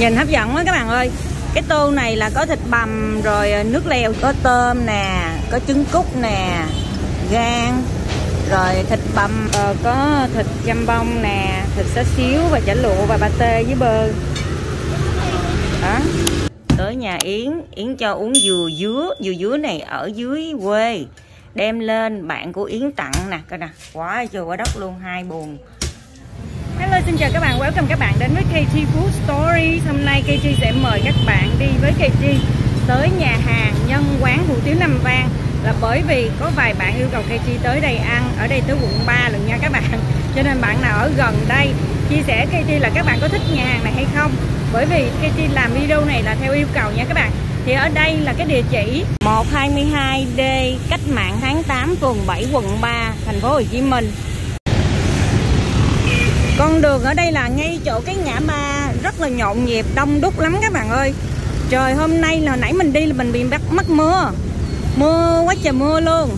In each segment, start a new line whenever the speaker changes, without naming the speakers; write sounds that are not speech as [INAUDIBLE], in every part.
nhìn hấp dẫn quá các bạn ơi. Cái tô này là có thịt bằm rồi ờ, nước lèo có tôm nè có trứng cút nè gan rồi thịt bằm ờ, có thịt chăm bông nè thịt xá xíu và chả lụa và pate với bơ. Đó. Tới nhà yến yến cho uống dừa dứa. Dừa dứa này ở dưới quê. Đem lên bạn của yến tặng nè. Coi nè quá trời quá đất luôn hai buồn. Hello xin chào các bạn, welcome các bạn đến với KT Food Stories. Hôm nay KT sẽ mời các bạn đi với KT tới nhà hàng nhân quán hủ tiếu Nam Vang Là bởi vì có vài bạn yêu cầu KT tới đây ăn, ở đây tới quận 3 lần nha các bạn. [LAUGHS] Cho nên bạn nào ở gần đây chia sẻ KT là các bạn có thích nhà hàng này hay không. Bởi vì KT làm video này là theo yêu cầu nha các bạn. Thì ở đây là cái địa chỉ 122D Cách mạng tháng 8 phường 7 quận 3 thành phố Hồ Chí Minh con đường ở đây là ngay chỗ cái ngã ba rất là nhộn nhịp, đông đúc lắm các bạn ơi. Trời, hôm nay là nãy mình đi là mình bị bắt mất mưa. Mưa quá trời mưa luôn.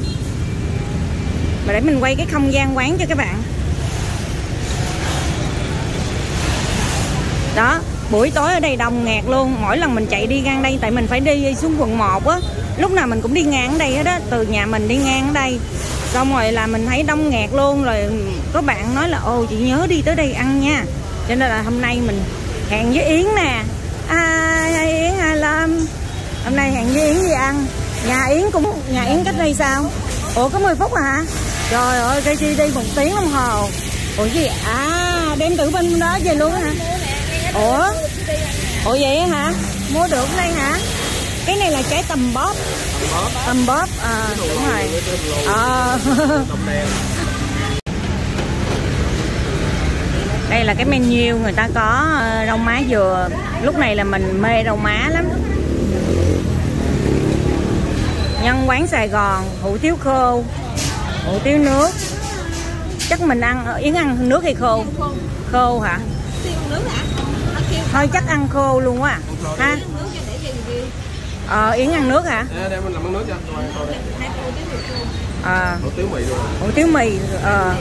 Mà để mình quay cái không gian quán cho các bạn. Đó, buổi tối ở đây đông nghẹt luôn. Mỗi lần mình chạy đi ngang đây, tại mình phải đi xuống quận 1 á lúc nào mình cũng đi ngang ở đây đó từ nhà mình đi ngang ở đây. Xong rồi là mình thấy đông nghẹt luôn, rồi có bạn nói là, ồ, chị nhớ đi tới đây ăn nha. Cho nên là hôm nay mình hẹn với yến nè. À yến hai lâm? Hôm nay hẹn với yến đi ăn. Nhà yến cũng, nhà yến cách đây sao? Ủa, có 10 phút à hả? Trời ơi cái chi đi một tiếng đồng hồ. Ủa gì à đem từ bên đó về luôn hả? Ủa? Ủa vậy hả? Mua được đây hả? Cái này là trái tầm bóp. Tầm bóp à đúng rồi. À. [LAUGHS] đây là cái menu người ta có ờ, rau má dừa. Lúc này là mình mê rau má lắm. Nhân quán sài gòn hủ tiếu khô hủ tiếu nước. Chắc mình ăn yến ăn nước hay khô? Khô hả? Thôi chắc ăn khô luôn quá à. ha ờ yến ăn nước hả?
Để, để mình làm món nước cho.
À
hủ tiếu mì luôn
hủ tiếu mì ờ.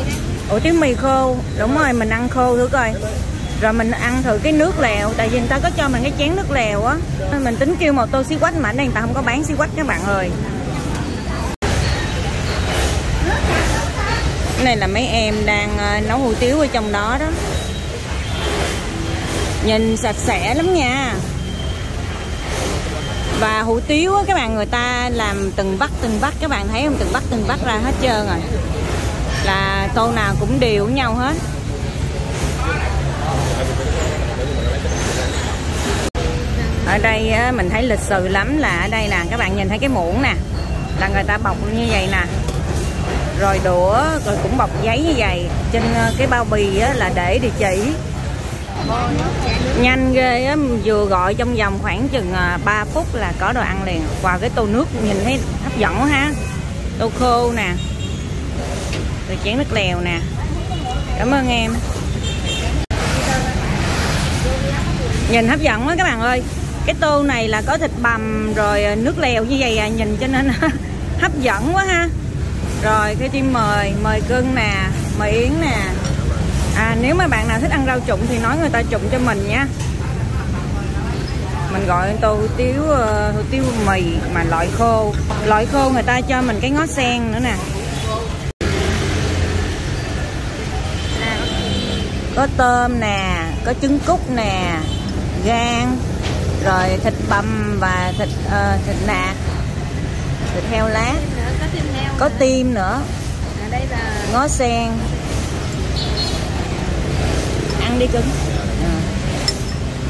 Hủ tiếu mì khô. Đúng rồi mình ăn khô thử coi. Rồi mình ăn thử cái nước lèo. Tại vì người ta có cho mình cái chén nước lèo á. Mình tính kêu một tô xí quách mà ở đây người ta không có bán xí quách các bạn ơi. Cái này là mấy em đang ờ, nấu hủ tiếu ở trong đó đó. Nhìn sạch sẽ lắm nha và hủ tiếu á, các bạn người ta làm từng vắt từng vắt. Các bạn thấy không? Từng vắt từng vắt ra hết trơn rồi. Là tô nào cũng đều với nhau hết. Ở đây á, mình thấy lịch sự lắm là ở đây nè các bạn nhìn thấy cái muỗng nè là người ta bọc như vậy nè. Rồi đũa rồi cũng bọc giấy như vậy. Trên ờ, cái bao bì á, là để địa chỉ nhanh ghê á, vừa gọi trong vòng khoảng chừng à, 3 phút là có đồ ăn liền. Qua cái tô nước nhìn thấy hấp dẫn quá ha. Tô khô nè. Rồi chén nước lèo nè. Cảm ơn em. Nhìn hấp dẫn quá các bạn ơi. Cái tô này là có thịt bằm rồi à, nước lèo như vậy à nhìn cho nên [LAUGHS] hấp dẫn quá ha. Rồi, cái chim mời mời cưng nè, mời yến nè à nếu mà bạn nào thích ăn rau trụng thì nói người ta trụng cho mình nha. Mình gọi tô hủ tiếu uh, hủ tiếu mì mà loại khô. Loại khô người ta cho mình cái ngó sen nữa nè. Có tôm nè có trứng cút nè gan rồi thịt bằm và thịt uh, thịt nạc. Thịt heo lá. Có tim nữa. Ngó sen ăn đi cưng. À.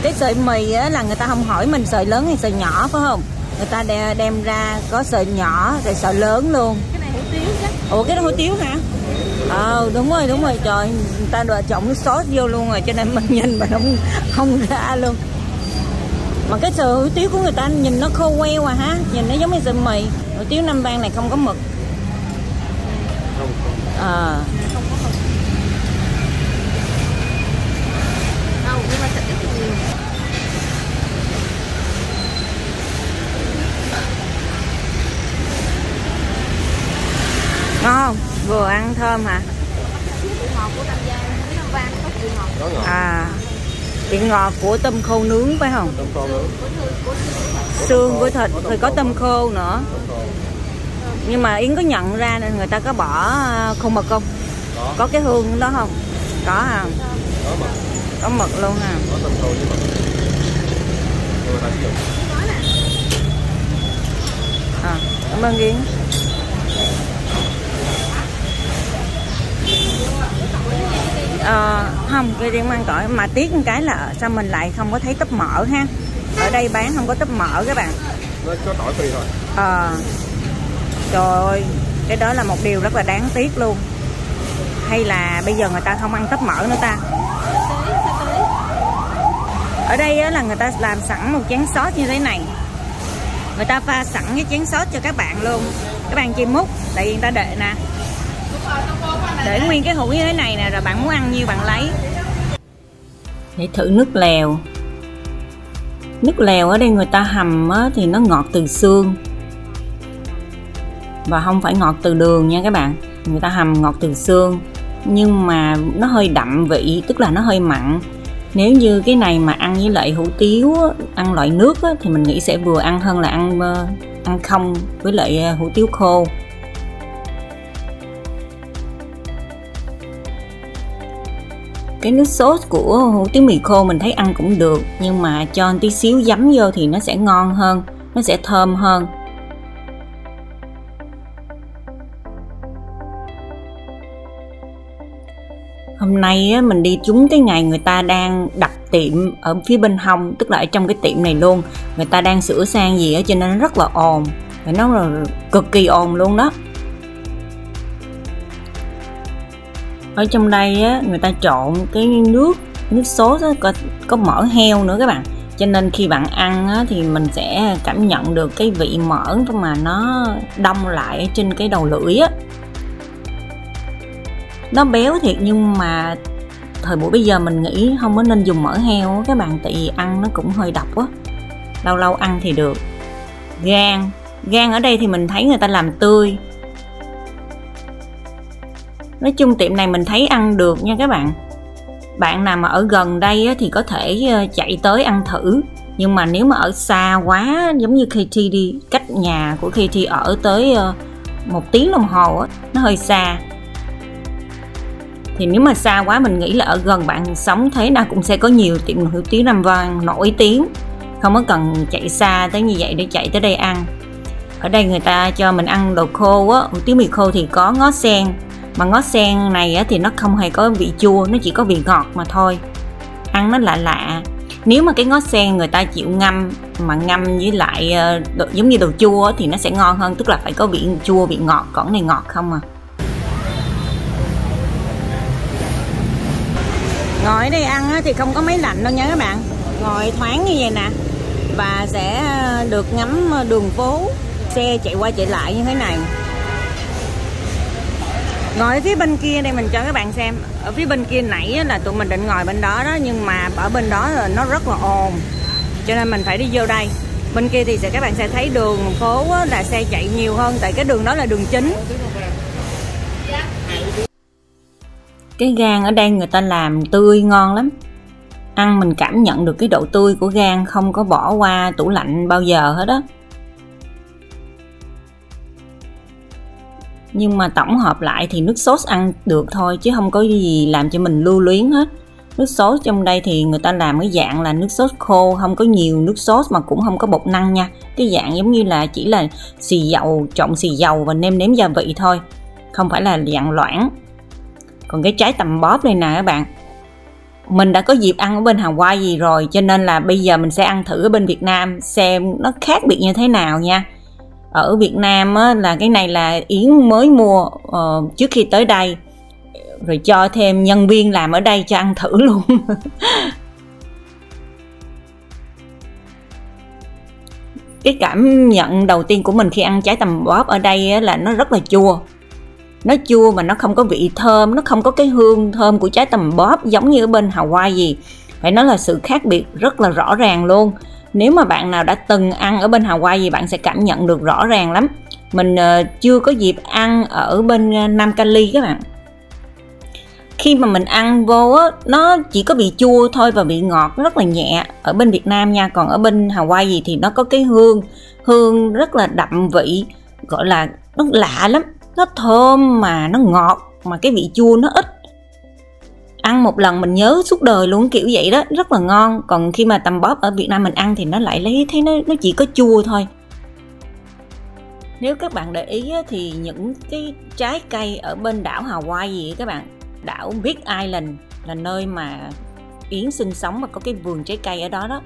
cái sợi mì á, là người ta không hỏi mình sợi lớn hay sợi nhỏ phải không? Người ta đem, đem ra có sợi nhỏ rồi sợi lớn luôn.
Cái này hủ tiếu chứ.
Ủa cái đó hủ tiếu hả? Ờ đúng rồi đúng rồi. Trời người ta đòi trộn cái sốt vô luôn rồi cho nên mình [LAUGHS] nhìn mà không không ra luôn. Mà cái sợi hủ tiếu của người ta nhìn nó khô queo à ha nhìn nó giống như sợi mì. Hủ tiếu nam vang này không có mực. Ờ. à.
đâu nhưng mà thịt rất là nhiều
ngon không? Vừa ăn thơm hả?
Với
à vị ngọt của tôm khô nướng phải không?
Tôm khô nướng.
Xương của thịt rồi có tôm khô nữa. Nhưng mà yến có nhận ra nên người ta có bỏ ờ, khô mực không?
Có.
Có cái hương đó không? Có à
có
mực. Luôn à
với sử dụng.
À cảm ơn yến Ờ, không cây riêng ăn tỏi. Mà tiếc một cái là sao mình lại không có thấy tấp mỡ ha? Ở đây bán không có tấp mỡ các bạn.
Nó có tỏi tùy thôi.
Ờ. Trời ơi Cái đó là một điều rất là đáng tiếc luôn. Hay là bây giờ người ta không ăn tấp mỡ nữa ta? Ở đây á, là người ta làm sẵn một chén sốt như thế này. Người ta pha sẵn cái chén sốt cho các bạn luôn. Các bạn chỉ múc Tại vì người ta để nè để nguyên cái hũ như thế này nè Rồi bạn muốn ăn nhiêu bạn lấy. Để thử nước lèo. Nước lèo ở đây người ta hầm á, thì nó ngọt từ xương. Và không phải ngọt từ đường nha các bạn. Người ta hầm ngọt từ xương nhưng mà nó hơi đậm vị tức là nó hơi mặn. Nếu như cái này mà ăn với lại hủ tiếu ăn loại nước thì mình nghĩ sẽ vừa ăn hơn là ăn ờ, ăn không với lại ờ, hủ tiếu khô. Cái nước sốt của hủ tiếu mì khô mình thấy ăn cũng được nhưng mà cho một tí xíu giấm vô thì nó sẽ ngon hơn nó sẽ thơm hơn. Hôm nay á, mình đi trúng cái ngày người ta đang đặt tiệm ở phía bên hông tức là ở trong cái tiệm này luôn. Người ta đang sửa sang gì ở cho nên nó rất là ồn phải nói là cực kỳ ồn luôn đó. Ở trong đây á, người ta trộn cái nước nước sốt á, có, có mỡ heo nữa các bạn. Cho nên khi bạn ăn á, thì mình sẽ cảm nhận được cái vị mỡ mà nó đông lại trên cái đầu lưỡi á. Nó béo thiệt nhưng mà thời buổi bây giờ mình nghĩ không có nên dùng mỡ heo á các bạn tại vì ăn nó cũng hơi độc á. Lâu lâu ăn thì được. Gan gan ở đây thì mình thấy người ta làm tươi nói chung tiệm này mình thấy ăn được nha các bạn. Bạn nào mà ở gần đây thì có thể ờ, chạy tới ăn thử. Nhưng mà nếu mà ở xa quá, giống như KT đi, cách nhà của KT ở tới ờ, một tiếng đồng hồ á, nó hơi xa. Thì nếu mà xa quá mình nghĩ là ở gần bạn sống thế nào cũng sẽ có nhiều tiệm hủ tiếu Nam Vang, nổi tiếng. Không có cần chạy xa tới như vậy để chạy tới đây ăn. Ở đây người ta cho mình ăn đồ khô á hủ tiếu mì khô thì có ngó sen mà ngó sen này á, thì nó không hề có vị chua nó chỉ có vị ngọt mà thôi. Ăn nó lạ lạ. Nếu mà cái ngó sen người ta chịu ngâm mà ngâm với lại ờ, đồ, giống như đồ chua thì nó sẽ ngon hơn tức là phải có vị chua vị ngọt còn này ngọt không à. Ngồi đây ăn thì không có máy lạnh đâu nha các bạn. Ngồi thoáng như vậy nè và sẽ ờ, được ngắm ờ, đường phố. Xe chạy qua chạy lại như thế này ngồi phía bên kia đây, mình cho các bạn xem. Ở phía bên kia nãy là tụi mình định ngồi bên đó đó, nhưng mà ở bên đó là nó rất là ồn. Cho nên mình phải đi vô đây. Bên kia thì sẽ, các bạn sẽ thấy đường phố là xe chạy nhiều hơn, tại cái đường đó là đường chính. Cái gan ở đây người ta làm tươi ngon lắm. Ăn mình cảm nhận được cái độ tươi của gan không có bỏ qua tủ lạnh bao giờ hết đó nhưng mà tổng hợp lại thì nước sốt ăn được thôi, chứ không có gì làm cho mình lưu luyến hết. Nước sốt trong đây thì người ta làm cái dạng là nước sốt khô, không có nhiều nước sốt mà cũng không có bột năng nha. Cái dạng giống như là chỉ là xì dầu, trộn xì dầu và nêm nếm gia vị thôi, không phải là dạng loãng. Còn cái trái tầm bóp đây nè các bạn, mình đã có dịp ăn ở bên Hawaii gì rồi, cho nên là bây giờ mình sẽ ăn thử ở bên Việt Nam xem nó khác biệt như thế nào nha ở Việt Nam á, là cái này là Yến mới mua uh, trước khi tới đây. Rồi cho thêm nhân viên làm ở đây cho ăn thử luôn. [LAUGHS] Cái cảm nhận đầu tiên của mình khi ăn trái tầm bóp ở đây á, là nó rất là chua. Nó chua mà nó không có vị thơm nó không có cái hương thơm của trái tầm bóp giống như ở bên Hawaii. Gì phải nói là sự khác biệt rất là rõ ràng luôn nếu mà bạn nào đã từng ăn ở bên Hawaii thì bạn sẽ cảm nhận được rõ ràng lắm. Mình uh, chưa có dịp ăn ở bên ờ, uh, Nam Cali các bạn. Khi mà mình ăn vô á nó chỉ có bị chua thôi và bị ngọt rất là nhẹ ở bên Việt Nam nha. Còn ở bên Hawaii gì thì nó có cái hương hương rất là đậm vị gọi là nó lạ lắm. Nó thơm mà nó ngọt mà cái vị chua nó ít ăn một lần mình nhớ suốt đời luôn, kiểu vậy đó, rất là ngon. Còn khi mà tầm bóp ở Việt Nam mình ăn thì nó lại lấy, thấy nó nó chỉ có chua thôi. Nếu các bạn để ý thì những cái trái cây ở bên đảo Hawaii gì các bạn, đảo Big Island là nơi mà Yến sinh sống và có cái vườn trái cây ở đó đó,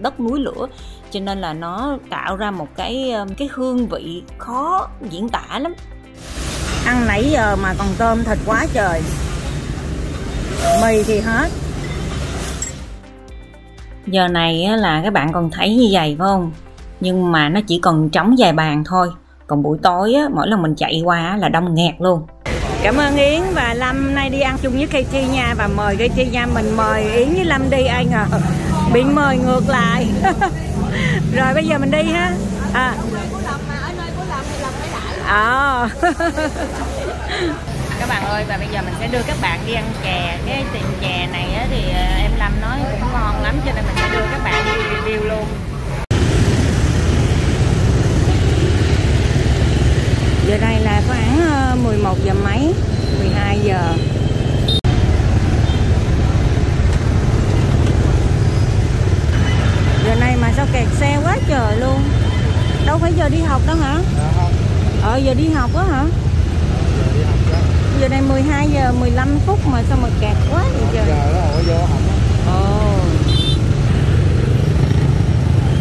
đất núi lửa. Cho nên là nó tạo ra một cái um, cái hương vị khó diễn tả lắm. Ăn nãy giờ mà còn tôm thịt quá trời mì thì hết. Giờ này là các bạn còn thấy như vậy phải không? Nhưng mà nó chỉ còn trống vài bàn thôi. Còn buổi tối á, mỗi lần mình chạy qua là đông nghẹt luôn. Cảm ơn Yến và Lâm. Nay đi ăn chung với Katie nha. Và mời Katie nha. Mình mời Yến với Lâm đi. Ai ngờ [LAUGHS] bị mời ngược lại. [LAUGHS] Rồi bây giờ mình đi ha. À. à. [LAUGHS] các bạn ơi và bây giờ mình sẽ đưa các bạn đi ăn chè. Cái tiệm chè này á, thì ờ, em Lâm nói cũng ngon lắm cho nên mình sẽ đưa các bạn đi review luôn. Giờ đây là khoảng 11 giờ mấy 12 giờ. Giờ này mà sao kẹt xe quá trời luôn. Đâu phải giờ đi học đâu hả? Ờ giờ đi học á hả giờ này 12 giờ 15 phút mà sao mà kẹt quá vậy trời?
Giờ đó vô học
ồ.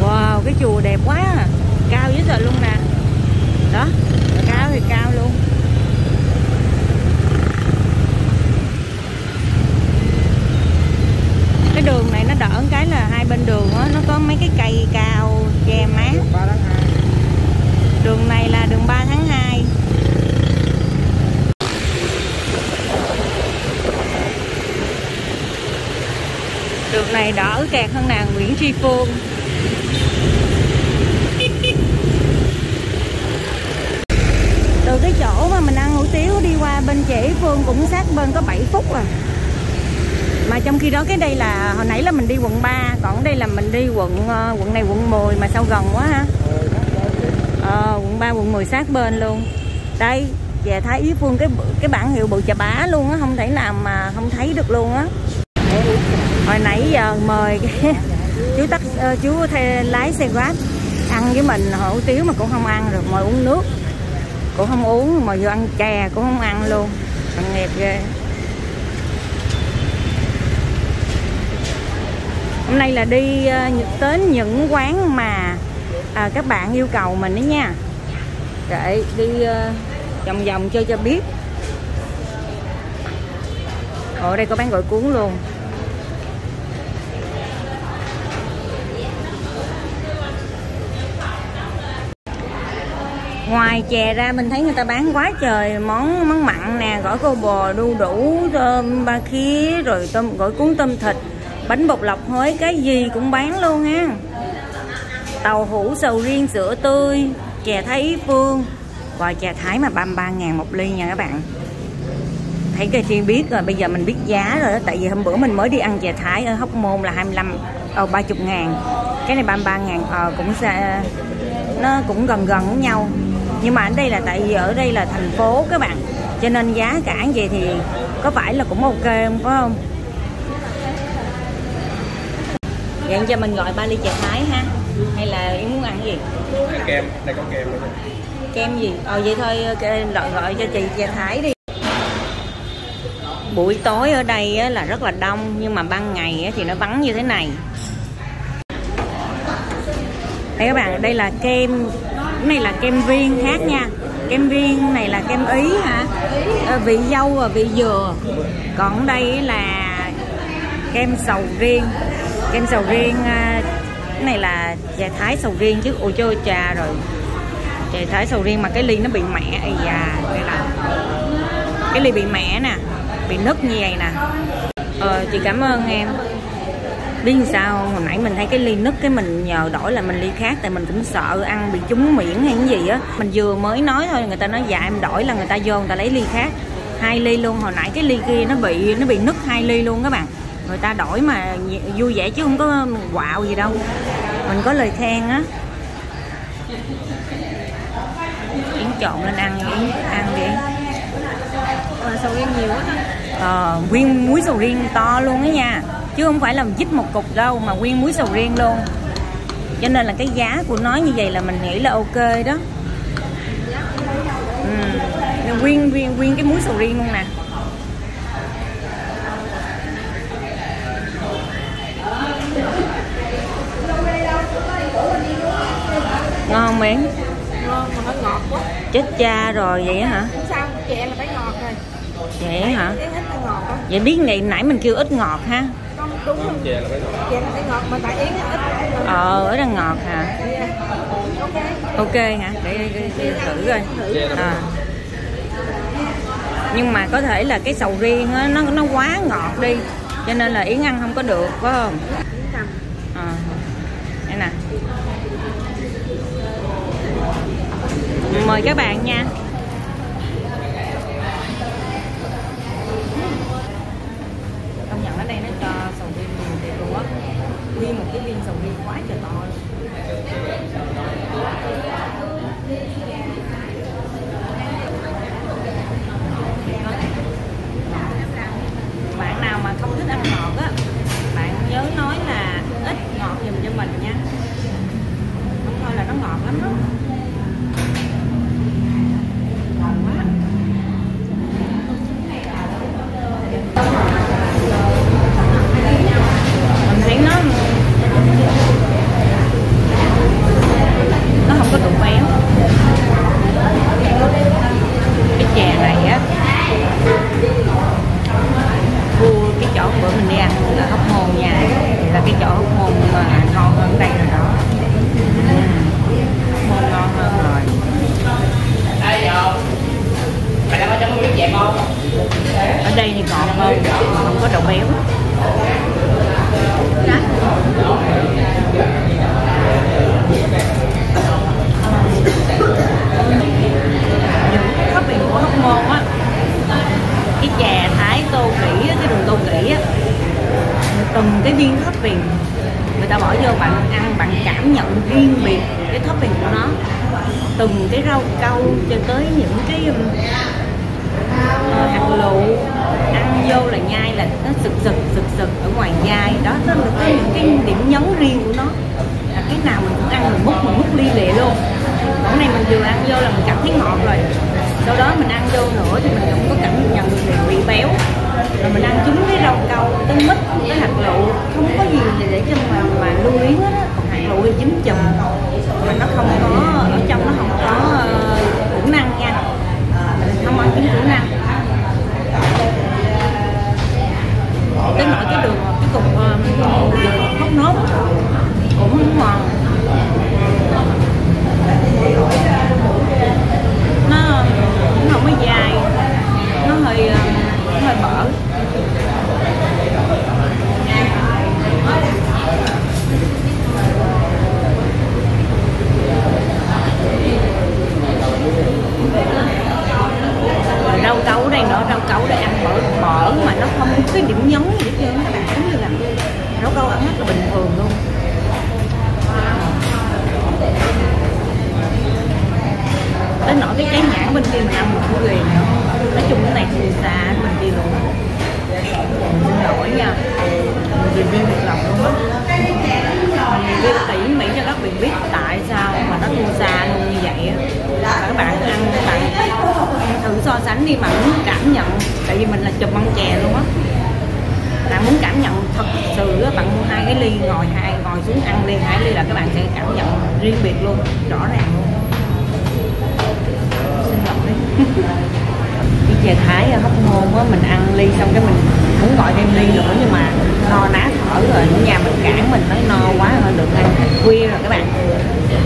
Wow cái chùa đẹp quá à. cao dữ giờ luôn nè. Đó cao thì cao luôn cái đường này nó đỡ cái là hai bên đường đó, nó có mấy cái cây cao che mát đường này là đường 3 tháng 2 đường này đỡ kẹt hơn nàng Nguyễn Tri Phương. Từ cái chỗ mà mình ăn hủ tiếu đi qua bên chị Phương cũng sát bên có 7 phút à. Mà trong khi đó cái đây là hồi nãy là mình đi quận 3 còn đây là mình đi quận ờ, quận này quận 10 mà sao gần quá ha. Ờ, quận 3 quận 10 sát bên luôn. Đây về Thái ý Phương cái cái bản hiệu bự chà bá luôn á không thể nào mà không thấy được luôn á hồi nãy giờ mời cái [LAUGHS] chú tắt uh, ờ, chú thay, lái xe grab. Ăn với mình hủ tiếu mà cũng không ăn được mời uống nước. Cũng không uống mà vừa ăn chè cũng không ăn luôn. Thằng nghiệp ghê. Hôm nay là đi uh, những quán mà à, các bạn yêu cầu mình đấy nha. Để đi uh, vòng vòng chơi cho biết. Ở đây có bán gỏi cuốn luôn. Ngoài chè ra mình thấy người ta bán quá trời món món mặn nè gỏi cô bò đu đủ tôm ba khía rồi tôm gỏi cuốn tôm thịt bánh bột lọc hới cái gì cũng bán luôn ha tàu hũ sầu riêng sữa tươi chè thái phương. Và chè thái mà 33 ngàn một ly nha các bạn. Thấy cái chi biết rồi bây giờ mình biết giá rồi đó tại vì hôm bữa mình mới đi ăn chè thái ở Hóc Môn là 25 ờ, 30 ngàn. Cái này 33 ngàn ờ, cũng sẽ nó cũng gần gần với nhau nhưng mà ở đây là tại vì ở đây là thành phố các bạn. Cho nên giá cả vậy thì có phải là cũng ok không phải không? Vậy cho mình gọi ba ly chè thái ha. Hay là em muốn ăn gì?
Đây kem, đây có kem nữa.
kem gì? Ờ vậy thôi gọi gọi cho chị chè thái đi. Buổi tối ở đây là rất là đông nhưng mà ban ngày thì nó vắng như thế này. Đây các bạn đây là kem cái này là kem viên khác nha. Kem viên này là kem ý hả? À, vị dâu và vị dừa. Còn đây là kem sầu riêng. Kem sầu riêng ờ, cái này là trà thái sầu riêng chứ. Ôi chơi trà rồi. Trà thái sầu riêng mà cái ly nó bị mẻ. Ây da đây là cái ly bị mẻ nè. Bị nứt như vậy nè. Ờ chị cảm ơn em biết sao hồi nãy mình thấy cái ly nứt cái mình nhờ đổi là mình ly khác tại mình cũng sợ ăn bị trúng miệng hay cái gì á. Mình vừa mới nói thôi người ta nói dạ em đổi là người ta vô người ta lấy ly khác hai ly luôn. Hồi nãy cái ly kia nó bị nó bị nứt hai ly luôn các bạn. Người ta đổi mà vui vẻ chứ không có quạo gì đâu. Mình có lời khen á. Yến trộn lên ăn yến ăn đi.
Mà sầu riêng nhiều quá
ờ, nguyên muối sầu riêng to luôn á nha chứ không phải là dít một cục đâu mà nguyên muối sầu riêng luôn. Cho nên là cái giá của nó như vậy là mình nghĩ là ok đó. Ừ. nguyên nguyên nguyên cái muối sầu riêng luôn nè. Ngon không miếng
Ngon mà nó ngọt quá.
chết cha rồi vậy hả?
Không sao, chè là phải ngọt rồi.
vậy hả? Vậy biết ngày nãy mình kêu ít ngọt ha
đúng rồi.
chè là phải ngọt
Chè là phải ngọt mà tại Yến ít.
ờ ở đây ngọt hả
Yeah. Ok.
ok hả để, để, để, để thử coi à. nhưng mà có thể là cái sầu riêng á nó nó quá ngọt đi cho nên là yến ăn không có được phải không à. đây nè mời các bạn nha nữa thì mình không có cảm nhận được vị béo. Rồi mình ăn trúng cái rau câu cái mít cái hạt lựu không có gì để, để cho mà mà lưu ý hết á còn hạt lựu thì chín chùm mà nó không có ở trong nó không có ờ, uh, củ năng nha. Mình không ăn trứng củ năng. Tới nỗi cái đường cái cục uh, đường hốc nốt cũng ngon nó dài. Nó hơi ờ, nó hơi bở. Rau câu đây nữa, rau câu để ăn bở bở mà nó không có cái điểm nhấn gì hết trơn các bạn. Giống như là rau câu ăn rất là bình thường luôn. Tới nỗi cái trái nhãn bên kia mình ăn một cái gì nói chung cái này thì xa mình đi luôn. Á xin lỗi nha. Mình review một lòng luôn á. Mình review tỉ mỉ cho các bạn biết tại sao mà nó luôn xa luôn như vậy á. Và các bạn ăn các bạn thử so sánh đi mà muốn cảm nhận. Tại vì mình là chụp ăn chè luôn á. Bạn muốn cảm nhận thật sự á, bạn mua hai cái ly ngồi hai ngồi xuống ăn đi hai ly là các bạn sẽ cảm nhận riêng biệt luôn rõ ràng luôn lỗi cái chè thái ở hóc môn á, mình ăn ly xong cái mình muốn gọi thêm ly nữa, nhưng mà no ná thở rồi ở nhà mình cản mình nói no quá thôi được ăn khuya rồi các bạn.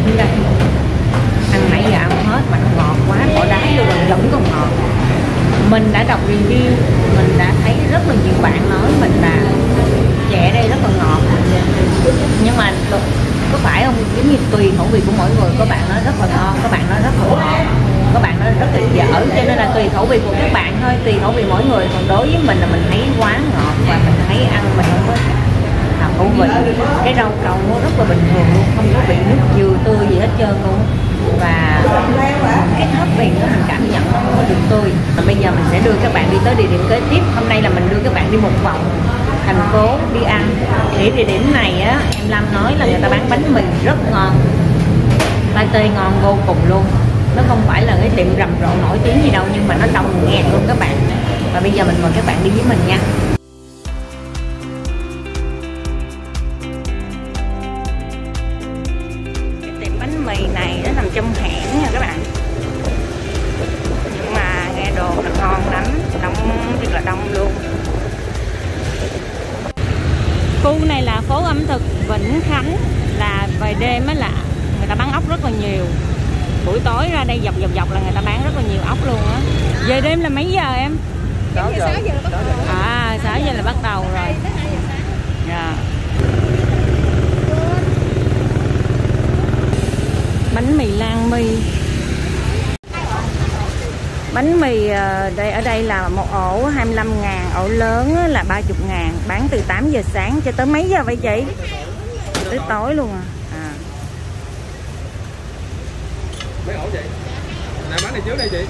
Nhưng ăn nãy giờ ăn hết mà nó ngọt quá bỏ đá vô rồi vẫn còn ngọt. Mình đã đọc review, mình đã thấy rất là nhiều bạn nói mình là chè đây rất là ngọt. Nhưng mà có phải không? Giống như tùy khẩu vị của mỗi người. Có bạn nói rất là ngon, có bạn nói rất là ngọt có bạn nói rất là dở. Cho nên là tùy khẩu vị của các bạn thôi. Tùy khẩu vị mỗi người. Còn đối với mình là mình thấy quá ngọt và mình thấy ăn mình không có hợp khẩu vị. Cái rau câu nó rất là bình thường luôn. Không có vị nước dừa tươi gì hết trơn luôn. Và cái hấp biển nó mình cảm nhận nó không có được tươi. Và bây giờ mình sẽ đưa các bạn đi tới địa điểm kế tiếp. Hôm nay là mình đưa các bạn đi một vòng thành phố đi ăn. Thì địa điểm này á, em Lâm nói là người ta bán bánh mì rất ngon. Tê ngon vô cùng luôn. Nó không phải là cái tiệm rầm rộ nổi tiếng gì đâu, nhưng mà nó đông nghẹt luôn các bạn. Và bây giờ mình mời các bạn đi với mình nha. Ở đây là một ổ 25 ngàn ổ lớn là 30 ngàn bán từ 8 giờ sáng cho tới mấy giờ vậy chị tới tối luôn à, à.
Mấy ổ vậy? Này bán này trước đây chị.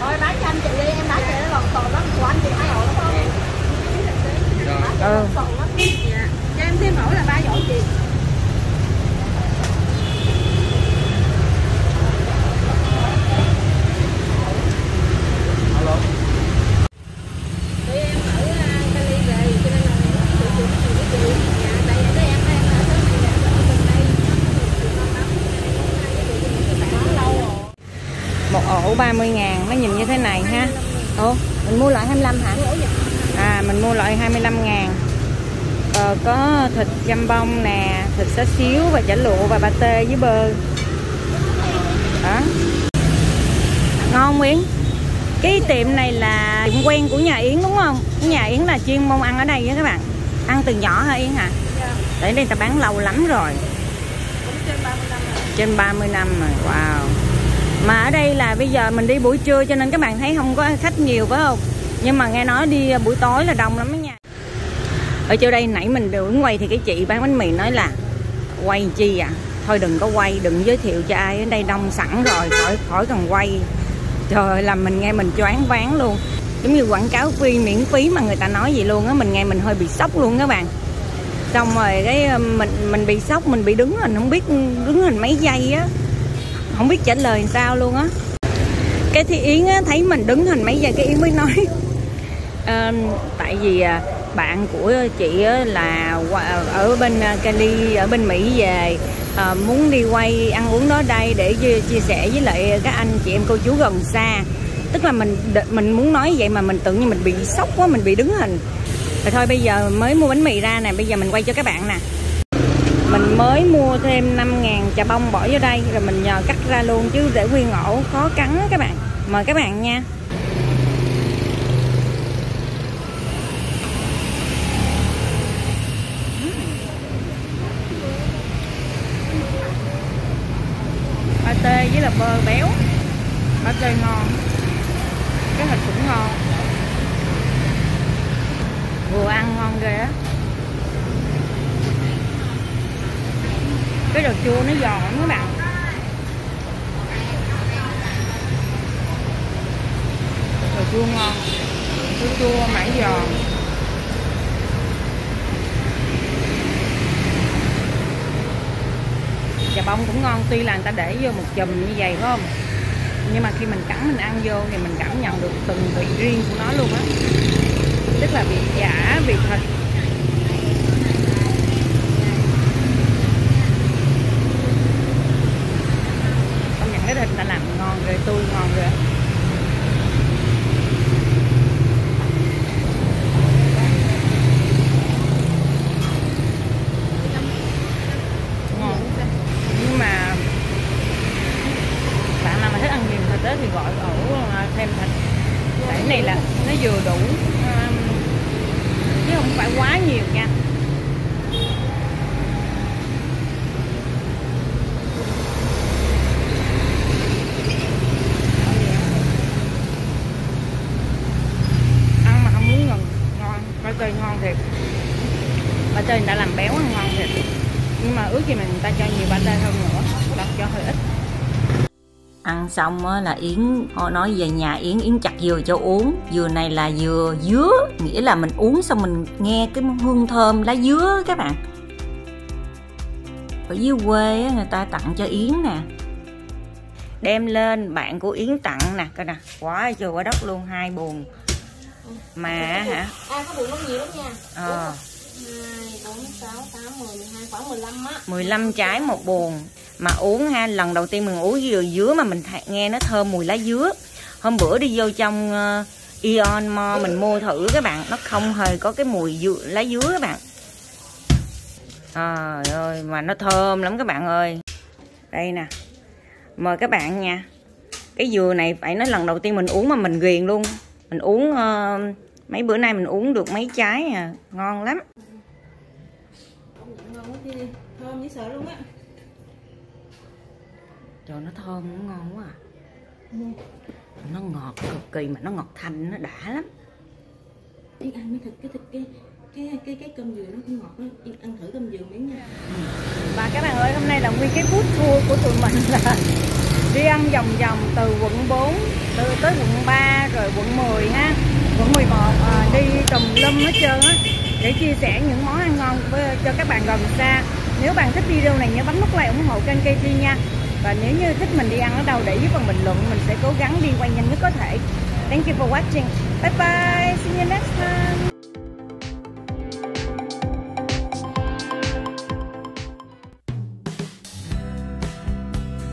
Thôi bán cho anh chị đi, em bán chị nó còn còn lắm, của anh chị hai ổ đúng không?
Ừ.
Còn lắm. Dạ. Cho em thêm ổ là ba ổ chị.
20 ngàn nó nhìn như thế này ha. Ồ mình mua loại 25 hả? À mình mua loại 25 ngàn. Ờ, có thịt dăm bông nè thịt xá xíu và chả lụa và ba tê với bơ. Đó. Ngon Yến cái tiệm này là tiệm quen của nhà Yến đúng không? Nhà Yến là chuyên môn ăn ở đây á các bạn. Ăn từ nhỏ hả Yến hả?
Dạ.
để đây ta bán lâu lắm rồi.
Trên 30 năm rồi.
Trên 30 năm rồi wow mà ở đây là bây giờ mình đi buổi trưa cho nên các bạn thấy không có khách nhiều, phải không? Nhưng mà nghe nói đi à, buổi tối là đông lắm đó nha. Ở chỗ đây nãy mình đứng quay thì cái chị bán bánh mì nói là, quay chi à? Thôi đừng có quay, đừng giới thiệu cho ai, ở đây đông sẵn rồi, khỏi khỏi cần quay. Trời ơi, làm mình nghe mình choáng váng luôn. Giống như quảng cáo phi miễn phí mà người ta nói gì luôn á, mình nghe mình hơi bị sốc luôn các bạn. Xong rồi cái à, mình mình bị sốc, mình bị đứng hình, không biết đứng hình mấy giây á không biết trả lời sao luôn á. Cái thì yến á, thấy mình đứng hình mấy giờ cái yến mới nói. [LAUGHS] À, tại vì à, bạn của chị á, là ở bên à, Cali ở bên Mỹ về. À, muốn đi quay ăn uống đó đây để chia, sẻ với lại các anh chị em cô chú gần xa. Tức là mình mình muốn nói vậy mà mình tự nhiên mình bị sốc quá mình bị đứng hình. Rồi thôi bây giờ mới mua bánh mì ra nè bây giờ mình quay cho các bạn nè. Mình mới mua thêm 5 ngàn chà bông bỏ vô đây rồi mình nhờ các ra luôn chứ để nguyên ổ khó cắn các bạn. Mời các bạn nha. Pate với là bơ béo. Pate ngon. Cái thịt cũng ngon. Vừa ăn ngon ghê á. Cái đồ chua nó giòn lắm các bạn đồ chua ngon. Chua chua mãi giòn. Chà bông cũng ngon, tuy là người ta để vô một chùm như vậy, phải không? Nhưng mà khi mình cắn, mình ăn vô thì mình cảm nhận được từng vị riêng của nó luôn á. Tức là vị chả, vị thịt nhiều nha. Ăn xong á là yến họ nói về nhà yến yến chặt dừa cho uống. Dừa này là dừa dứa nghĩa là mình uống xong mình nghe cái hương thơm lá dứa các bạn. Ở dưới quê á, người ta tặng cho yến nè. Đem lên bạn của yến tặng nè. Coi nè quá chưa quá đất luôn hai buồn. Mà hả?
có buồn nó nhiều lắm nha.
ờ.
2 4 6 8 10 12 khoảng 15 á.
15 trái một buồn mà uống ha lần đầu tiên mình uống dừa dứa mà mình nghe nó thơm mùi lá dứa. Hôm bữa đi vô trong uh, Ion Mo mình mua thử các bạn nó không hề có cái mùi dừa, lá dứa các bạn. Trời ơi mà nó thơm lắm các bạn ơi. Đây nè mời các bạn nha. Cái dừa này phải nói lần đầu tiên mình uống mà mình ghiền luôn. Mình uống uh, mấy bữa nay mình uống được mấy trái à ngon lắm.
Thơm dễ sợ luôn á
trời nó thơm nó ngon quá à. Nó ngọt cực kỳ mà nó ngọt thanh nó đã lắm.
Yên ăn mấy thịt cái thịt cái cái cái cái cơm dừa nó cũng ngọt lắm. Yên ăn thử cơm dừa miếng nha.
và các bạn ơi hôm nay là nguyên cái food tour của tụi mình là đi ăn vòng vòng từ quận 4 từ tới quận 3 rồi quận 10 ha. Quận 11 à, đi tùm lum hết trơn á để chia sẻ những món ăn ngon với, cho các bạn gần xa. Nếu bạn thích video này nhớ bấm nút like ủng hộ kênh KT nha và nếu như thích mình đi ăn ở đâu để dưới phần bình luận mình sẽ cố gắng đi quay nhanh nhất có thể. Thank you for watching. Bye bye. See you next time.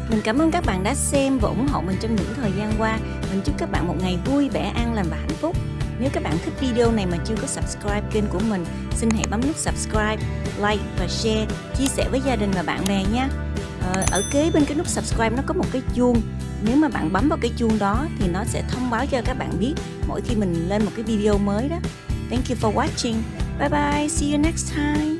Mình cảm ơn các bạn đã xem và ủng hộ mình trong những thời gian qua. Mình chúc các bạn một ngày vui vẻ, an lành và hạnh phúc. Nếu các bạn thích video này mà chưa có subscribe kênh của mình, xin hãy bấm nút subscribe, like và share, chia sẻ với gia đình và bạn bè nhé Ờ, ở kế bên cái nút subscribe nó có một cái chuông. Nếu mà bạn bấm vào cái chuông đó thì nó sẽ thông báo cho các bạn biết mỗi khi mình lên một cái video mới đó. Thank you for watching. Bye bye. See you next time.